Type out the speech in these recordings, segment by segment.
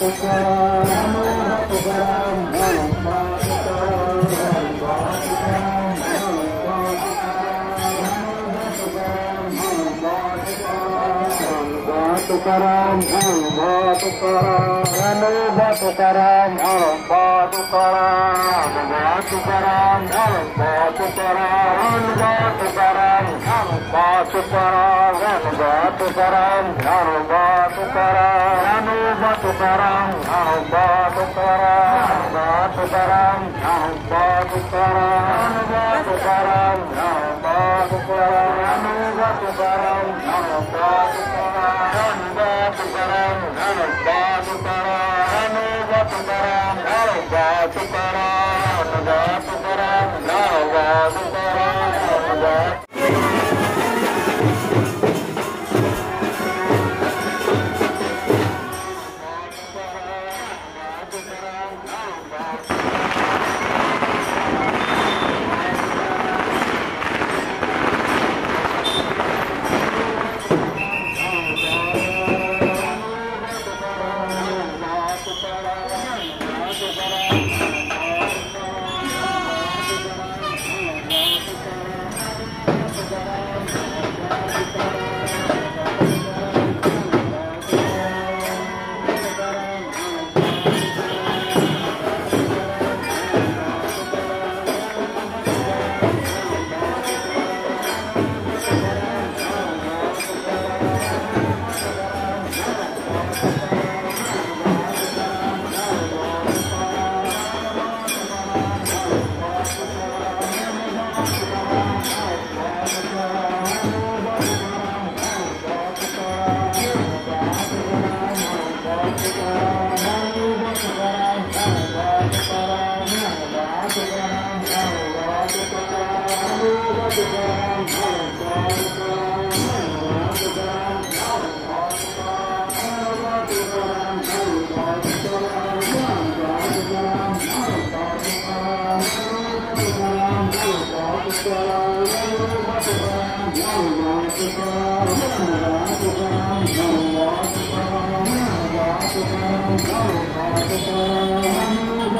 Thank you. करन बट तुकाराम बट तुकाराम बट तुकाराम बा Tukaram Não posso parar, eu não posso parar, eu não posso parar, eu não posso parar, eu não posso parar, eu não posso parar, eu não posso parar, eu não posso parar.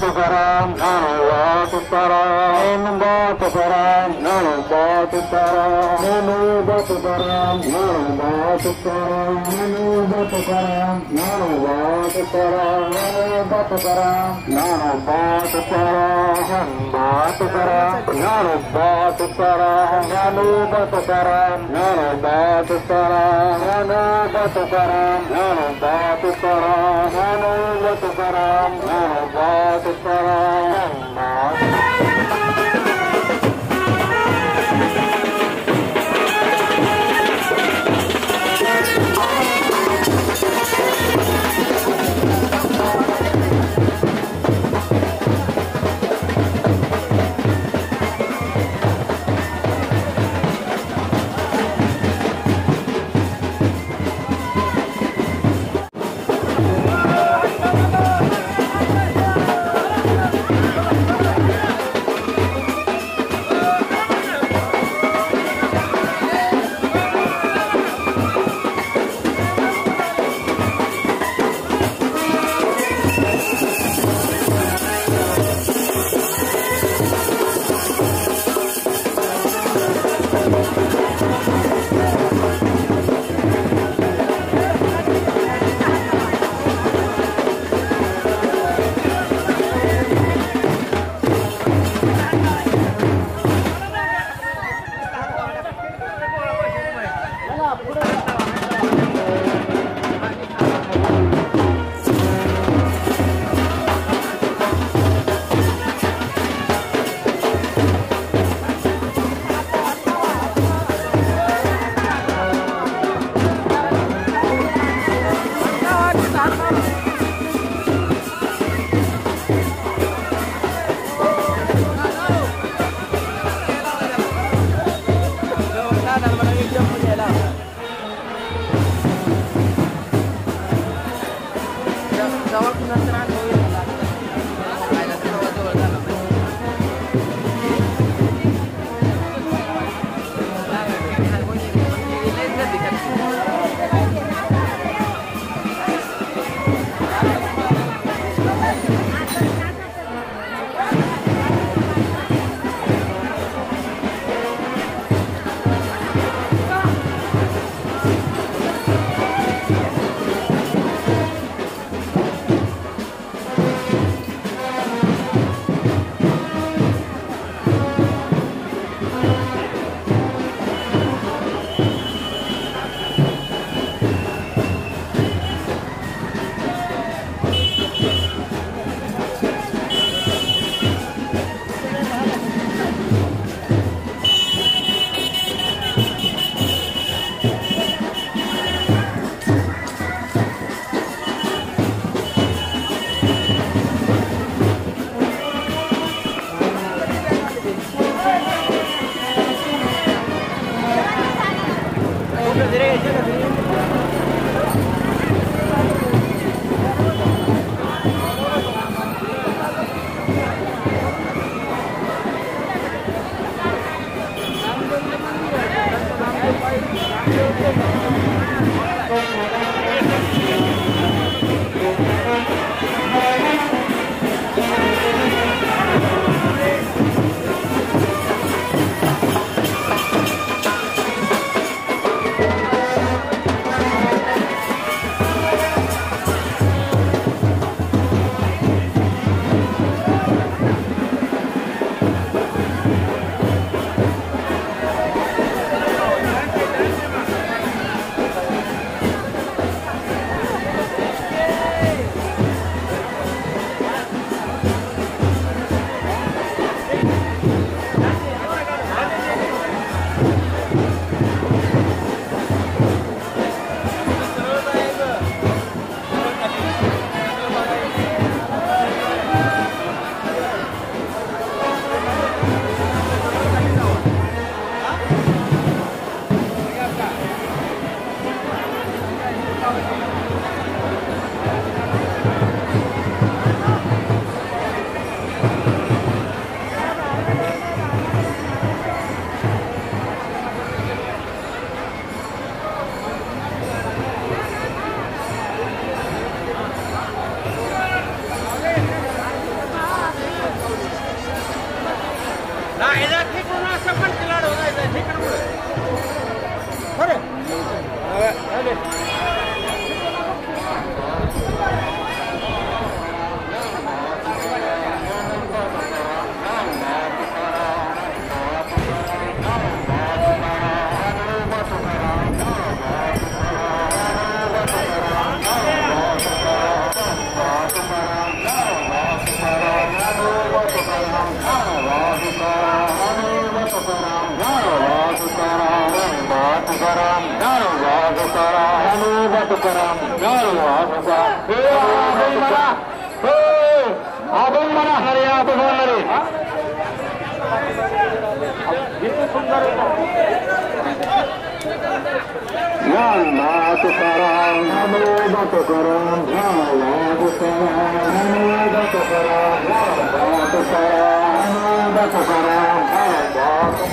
tukaran, nanumba tukaran, nanumba tukaran, nanumba tukaran, nanumba tukaran, nanumba tukaran, nanumba tukaran, nanumba tukaran, nanumba tukaran, nanumba tukaran, nanumba tukaran, nanumba tukaran, nanumba tukaran, nanumba صراط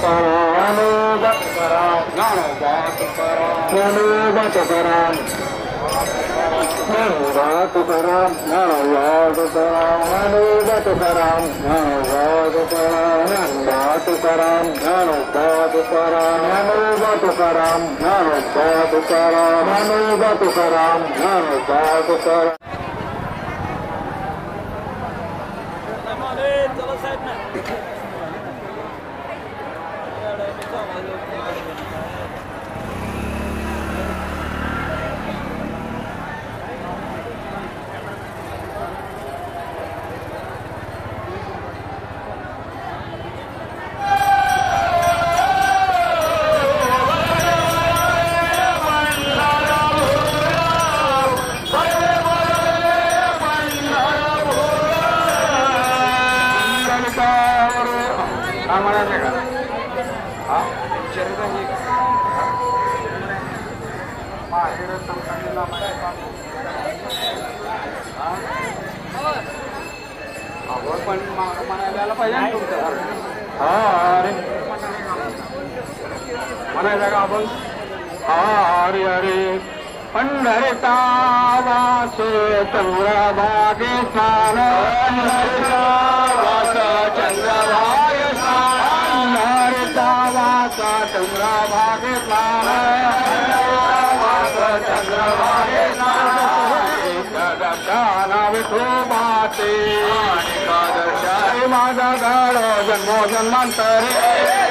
करो अनुगत करो गणगत करो अनुगत करो गणगत करो गणवाद करो अनुगत करो गणवाद करो गणगत करो गणपद करो अनुगत करो गणपद करो अनुगत करो गणपद करो म्हणायचं का आपण. हरे हरे पंढरता वासे चंद्रभागे स्नान वास चंद्रभागे स्नान पंढरता वासा चंद्रभागे स्नान वास चंद्रभागे स्नान विठोबाचे माझा गाड जन्मो जन्मांतरे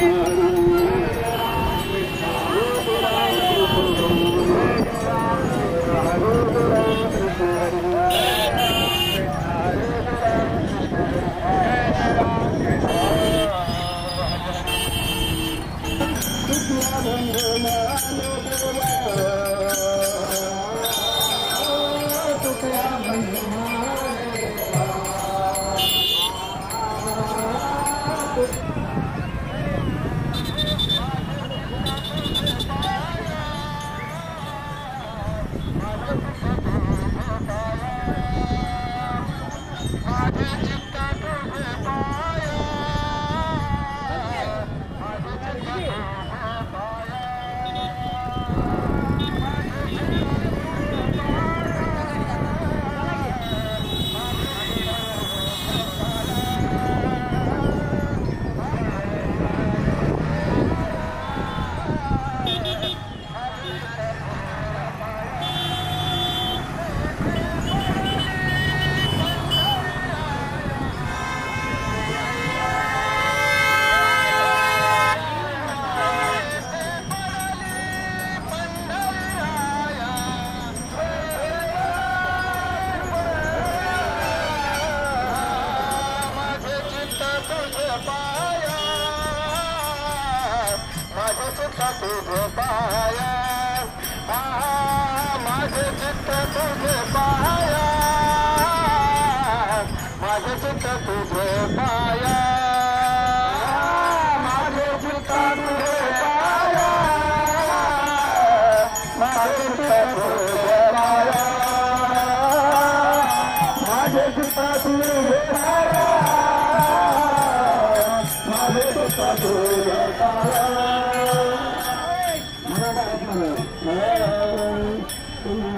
Thank.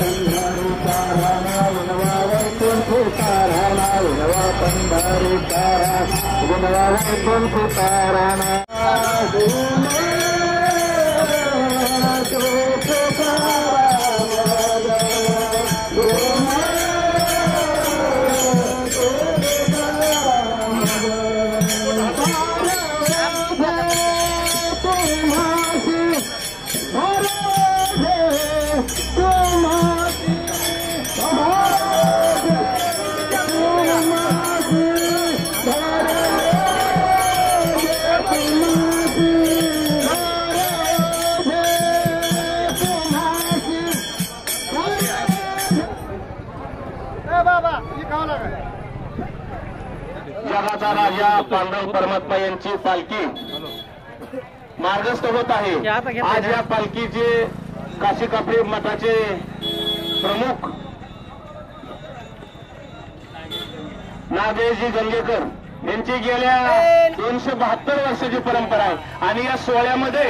पंधारी तारा गुणवा वैकुंठ तारा ना गुणवा पंधारी तारा गुणवा वैकुंठ तारा ना राजा पांडव परमात्मा यांची पालखी मार्गस्थ होत आहे. आज या पालखीचे काशी कापडी मठाचे प्रमुख नागेशजी गंगेकर यांची गेल्या दोनशे बहात्तर वर्षाची परंपरा आहे. आणि या सोहळ्यामध्ये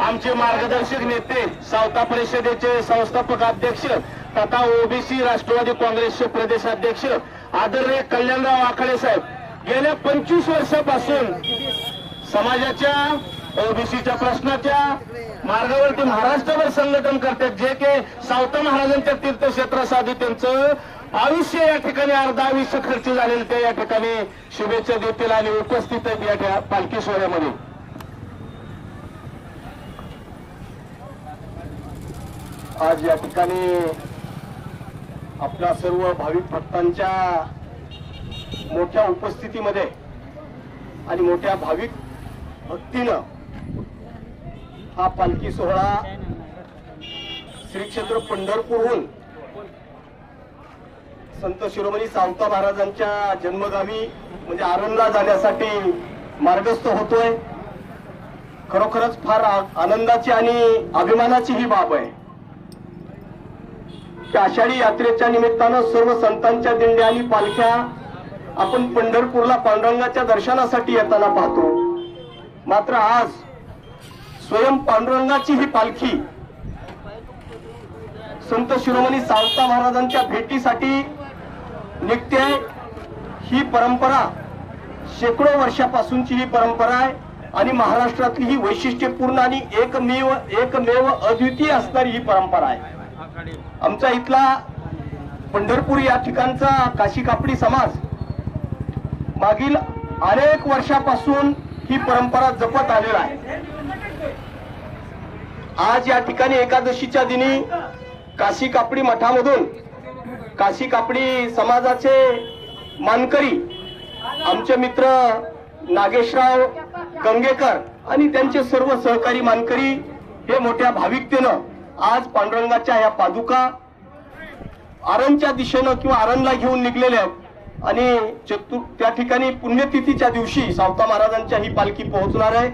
आमचे मार्गदर्शक नेते सावता परिषदेचे संस्थापक अध्यक्ष तथा ओबीसी राष्ट्रवादी काँग्रेसचे प्रदेशाध्यक्ष आदरणीय कल्याणराव आखडे साहेब गेल्या पंचवीस वर्षापासून समाजाच्या ओबीसीच्या प्रश्नाच्या मार्गावरती महाराष्ट्रभर संघटन करतात. जे के सावता महाराजांच्या तीर्थक्षेत्रासाठी त्यांचं आयुष्य या ठिकाणी अर्धा आयुष्य खर्च झालेलं ते या ठिकाणी शुभेच्छा देतील आणि उपस्थित आहेत या पालखी सोहळ्यामध्ये. आज या ठिकाणी आपल्या सर्व भाविक भक्तांच्या मोठ्या उपस्थितीमध्ये आणि मोठ्या भाविक भक्तीनं हा पालखी सोहळा श्री क्षेत्र पंढरपूरहून संत शिरोमणी सावता महाराजांच्या जन्मगावी म्हणजे आरणला जाण्यासाठी मार्गस्थ होतोय. खरोखरच फार आनंदाची आणि अभिमानाची ही बाब आहे. की आषाढी यात्रेच्या निमित्तानं सर्व संतांच्या दिंड्या आणि पालख्या आपण पंढरपूरला पांडुरंगाच्या दर्शनासाठी येताना पाहतो. मात्र आज स्वयं पांडुरंगाची ही पालखी संत शिरोमणी सावता महाराजांच्या भेटीसाठी निघते. ही परंपरा शेकडो वर्षापासूनची ही परंपरा आहे आणि महाराष्ट्रातली ही वैशिष्ट्यपूर्ण आणि एकमेव एकमेव अद्वितीय असणारी ही परंपरा आहे. आमचा इथला पंढरपूर या ठिकाणचा काशी कापडी समाज मागील अनेक वर्षापासून ही परंपरा जपत आलेला आहे. आज या ठिकाणी एकादशीच्या दिनी काशी कापडी मठामधून काशी कापडी समाजाचे मानकरी आमचे मित्र नागेशराव गंगेकर आणि त्यांचे सर्व सहकारी मानकरी हे मोठ्या भाविकतेनं आज पांडुरंगाच्या या पादुका आरणच्या दिशेनं किंवा आरणला घेऊन निघलेल्या आहेत. आणि चतुर त्या ठिकाणी पुण्यतिथीच्या दिवशी सावता महाराजांच्या ही पालखी पोहोचणार आहे.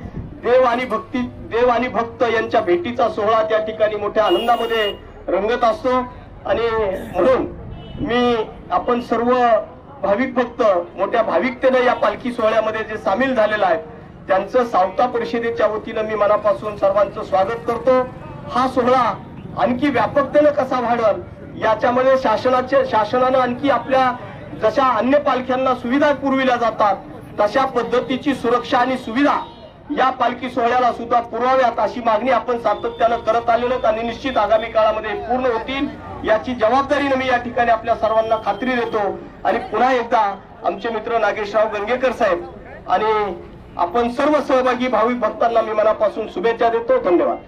देव आणि भक्ती देव आणि भक्त यांच्या भेटीचा सोहळा त्या ठिकाणी मोठ्या आनंदामध्ये रंगत असतो. आणि म्हणून मी आपण सर्व भाविक भक्त मोठ्या भाविकतेनं या पालखी सोहळ्यामध्ये जे सामील झालेलं आहे त्यांचं सावता परिषदेच्या वतीनं मी मनापासून सर्वांचं स्वागत करतो. हा सोहळा आणखी व्यापकतेनं कसा वाढल याच्यामध्ये शासनाचे शासनानं आणखी आपल्या जशा अन्य पालख्यांना सुविधा पुरविल्या जातात तशा पद्धतीची सुरक्षा आणि सुविधा या पालखी सोहळ्याला सुद्धा पुरवाव्यात अशी मागणी आपण सातत्यानं करत आलेलो आणि निश्चित आगामी काळामध्ये पूर्ण होतील याची जबाबदारीनं मी या ठिकाणी आपल्या सर्वांना खात्री देतो. आणि पुन्हा एकदा आमचे मित्र नागेशराव गंगेकर साहेब आणि आपण सर्व सहभागी भाविक भक्तांना मी मनापासून शुभेच्छा देतो. धन्यवाद.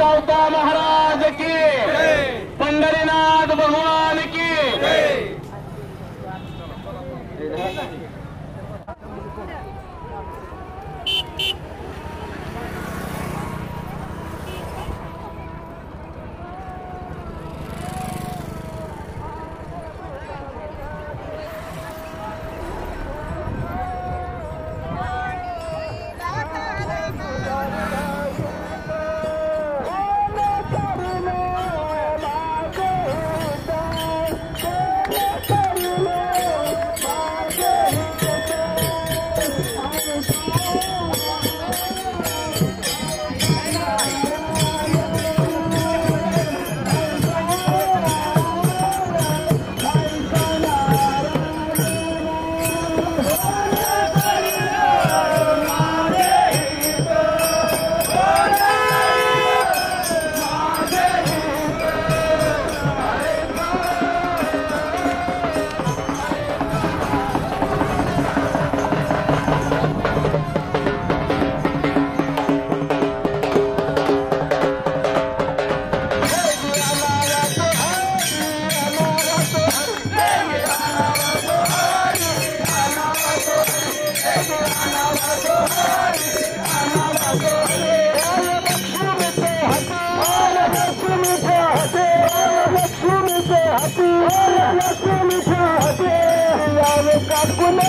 सावता महाराज की पंढरीनाथ भगवान की काकुले